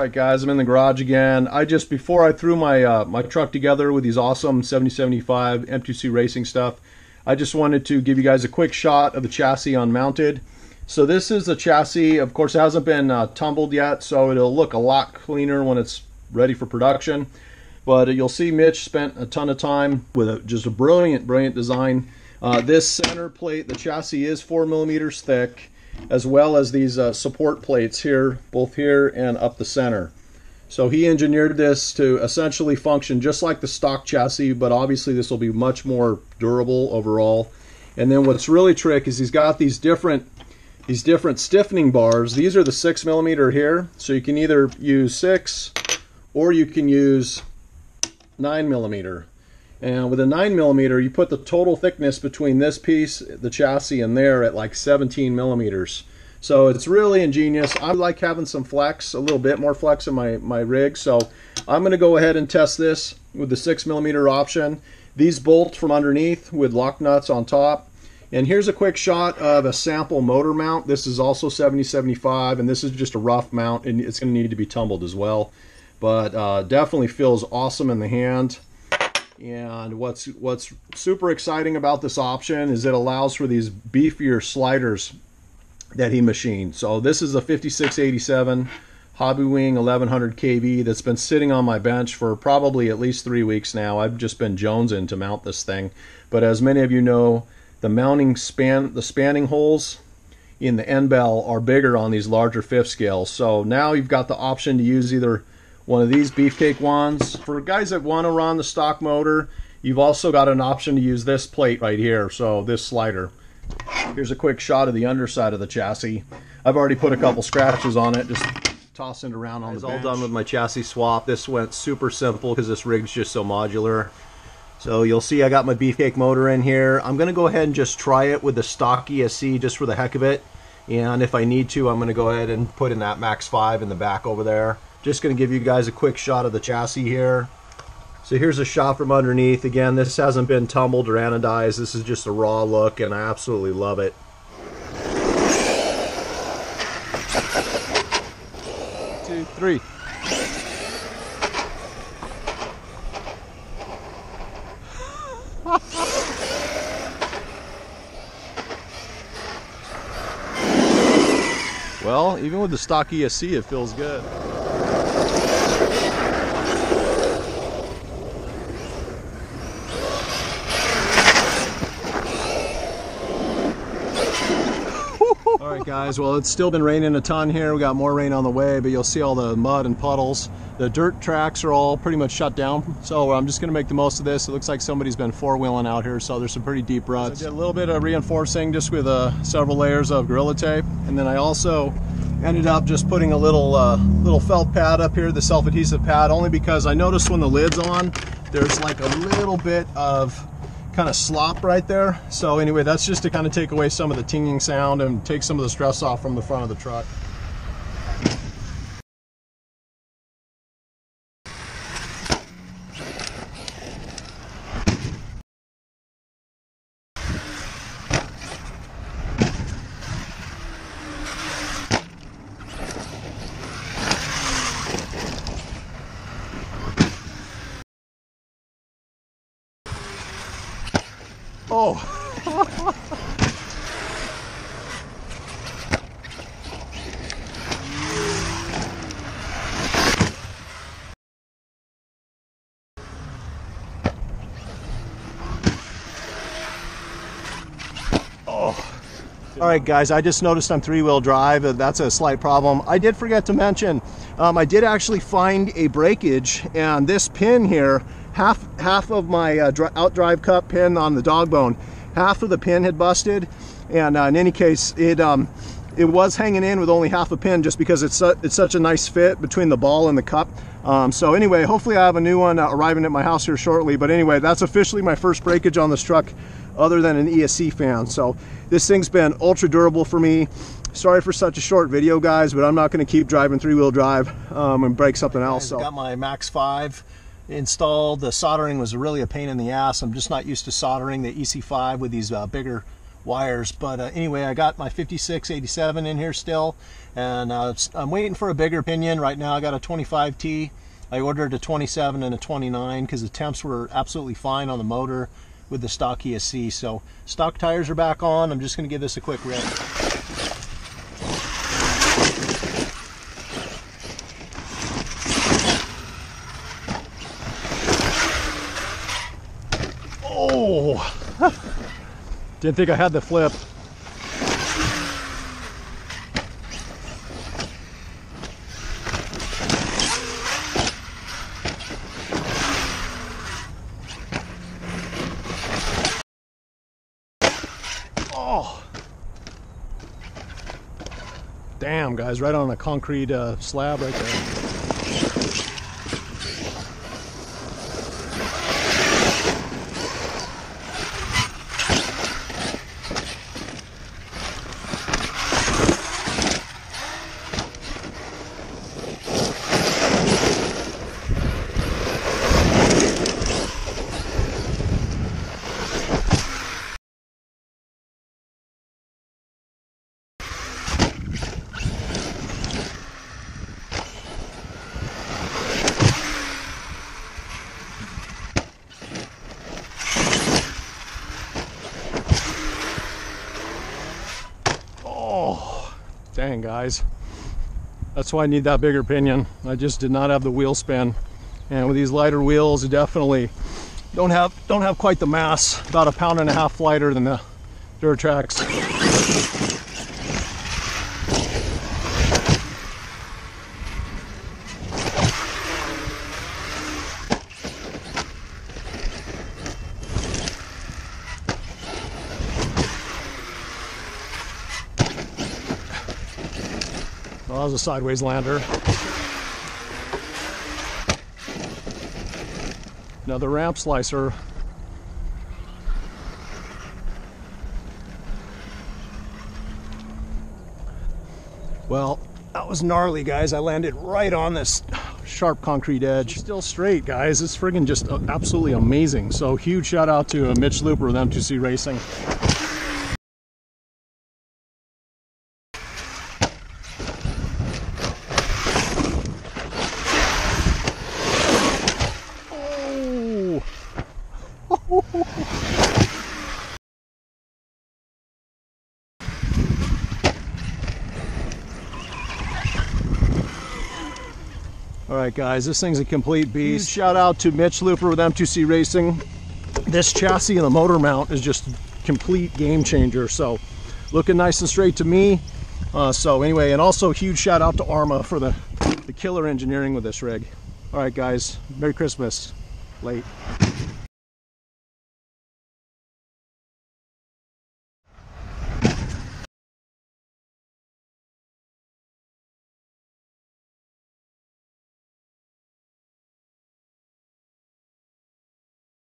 right, guys, I'm in the garage again. I just before I threw my uh, my truck together with these awesome 7075 M2C racing stuff, I just wanted to give you guys a quick shot of the chassis unmounted. So this is the chassis. Of course, it hasn't been uh, tumbled yet, so it'll look a lot cleaner when it's ready for production. But you'll see Mitch spent a ton of time with a, just a brilliant, brilliant design. Uh, this center plate, the chassis is four millimeters thick as well as these uh, support plates here, both here and up the center. So he engineered this to essentially function just like the stock chassis, but obviously this will be much more durable overall. And then what's really trick is he's got these different these different stiffening bars. These are the six millimeter here, so you can either use six or you can use nine millimeter. And with a 9 millimeter, you put the total thickness between this piece, the chassis, and there at like 17 millimeters. So it's really ingenious. I like having some flex, a little bit more flex in my, my rig. So I'm going to go ahead and test this with the 6 millimeter option. These bolt from underneath with lock nuts on top. And here's a quick shot of a sample motor mount. This is also 7075, and this is just a rough mount, and it's going to need to be tumbled as well. But uh, definitely feels awesome in the hand. And what's what's super exciting about this option is it allows for these beefier sliders that he machined. So this is a 5687 Hobbywing 1100 kV that's been sitting on my bench for probably at least three weeks now. I've just been jonesing to mount this thing. But as many of you know, the mounting span, the spanning holes in the end bell are bigger on these larger fifth scales. So now you've got the option to use either one of these beefcake wands. For guys that want to run the stock motor, you've also got an option to use this plate right here, so this slider. Here's a quick shot of the underside of the chassis. I've already put a couple scratches on it, just tossing it around on the bench. all done with my chassis swap. This went super simple because this rig's just so modular. So you'll see I got my beefcake motor in here. I'm going to go ahead and just try it with the stock ESC just for the heck of it. And if I need to, I'm going to go ahead and put in that Max 5 in the back over there. Just going to give you guys a quick shot of the chassis here. So here's a shot from underneath. Again, this hasn't been tumbled or anodized. This is just a raw look, and I absolutely love it. Two, three. well, even with the stock ESC, it feels good. Guys. Well, it's still been raining a ton here. We got more rain on the way, but you'll see all the mud and puddles. The dirt tracks are all pretty much shut down, so I'm just going to make the most of this. It looks like somebody's been four-wheeling out here, so there's some pretty deep ruts. So I did a little bit of reinforcing just with uh, several layers of Gorilla Tape, and then I also ended up just putting a little uh, little felt pad up here, the self-adhesive pad, only because I noticed when the lid's on, there's like a little bit of kind of slop right there. So anyway, that's just to kind of take away some of the tinging sound and take some of the stress off from the front of the truck. Oh. All right, guys, I just noticed I'm three-wheel drive. That's a slight problem. I did forget to mention, um, I did actually find a breakage, and this pin here half half of my uh, outdrive cup pin on the dog bone half of the pin had busted and uh, in any case it um, it was hanging in with only half a pin just because it's su it's such a nice fit between the ball and the cup. Um, so anyway hopefully I have a new one uh, arriving at my house here shortly but anyway that's officially my first breakage on this truck other than an ESC fan. So this thing's been ultra durable for me. Sorry for such a short video guys but I'm not going to keep driving three-wheel drive um, and break something else so. got my max 5 installed. The soldering was really a pain in the ass. I'm just not used to soldering the EC5 with these uh, bigger wires. But uh, anyway, I got my 5687 in here still, and uh, I'm waiting for a bigger pinion. Right now, I got a 25T. I ordered a 27 and a 29 because the temps were absolutely fine on the motor with the stock ESC. So stock tires are back on. I'm just going to give this a quick rip. Oh! Didn't think I had the flip. Oh! Damn, guys, right on a concrete uh, slab right there. Dang, guys. That's why I need that bigger pinion. I just did not have the wheel spin. And with these lighter wheels, definitely don't have don't have quite the mass. About a pound and a half lighter than the DuraTrax. Well, that was a sideways lander. Another ramp slicer. Well, that was gnarly, guys. I landed right on this sharp concrete edge. Still straight, guys. It's friggin' just uh, absolutely amazing. So huge shout out to uh, Mitch Looper with M2C Racing. Right, guys, this thing's a complete beast. Huge shout out to Mitch Looper with M2C Racing. This chassis and the motor mount is just complete game changer. So, looking nice and straight to me. Uh, so anyway, and also huge shout out to ARRMA for the, the killer engineering with this rig. All right, guys, Merry Christmas. Late.